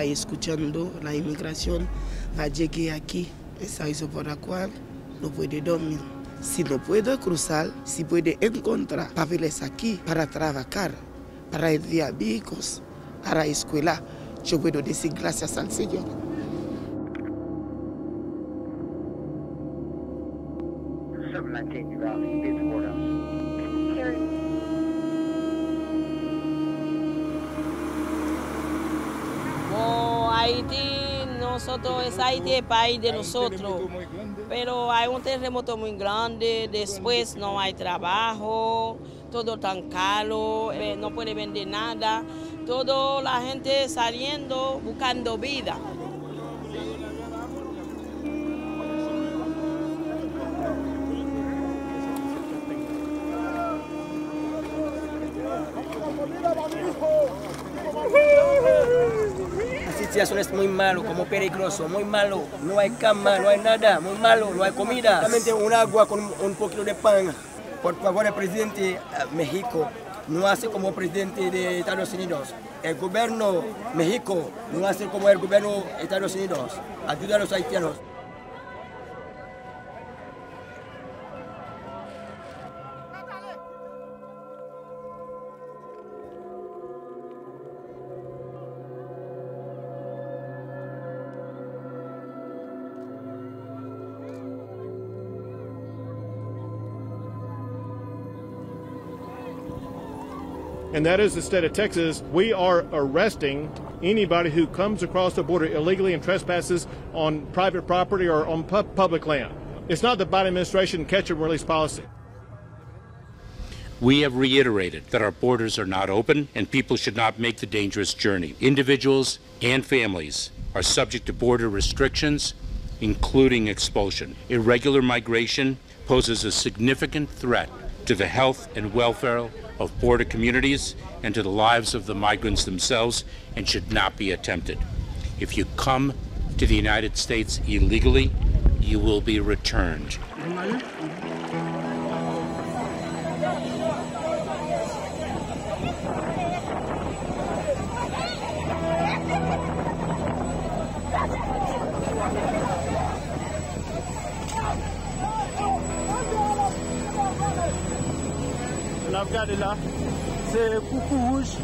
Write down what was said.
está escuchando la inmigración va a llegar aquí, esa es por la cual no puede dormir. Si no puede cruzar, si puede encontrar papeles aquí para trabajar, para enviar vehículos, para escuela, yo puedo decir gracias al Señor. Oh, Haití, nosotros, es Haití el país de nosotros. Pero hay un terremoto muy grande, después no hay trabajo, todo tan caro, eh, no puede vender nada, toda la gente saliendo buscando vida. Situación es muy malo, como peligroso, muy malo. No hay cama, no hay nada, muy malo, no hay comida. Solamente un agua con un poquito de pan. Por favor, el presidente de México no hace como presidente de Estados Unidos. El gobierno México no hace como el gobierno de Estados Unidos. Ayuda a los haitianos. And that is the state of Texas. We are arresting anybody who comes across the border illegally and trespasses on private property or on pu- public land. It's not the Biden administration catch and release policy. We have reiterated that our borders are not open and people should not make the dangerous journey. Individuals and families are subject to border restrictions, including expulsion. Irregular migration poses a significant threat to the health and welfare of border communities and to the lives of the migrants themselves and should not be attempted. If you come to the United States illegally, you will be returned. Là, regardez là, c'est coucou rouge.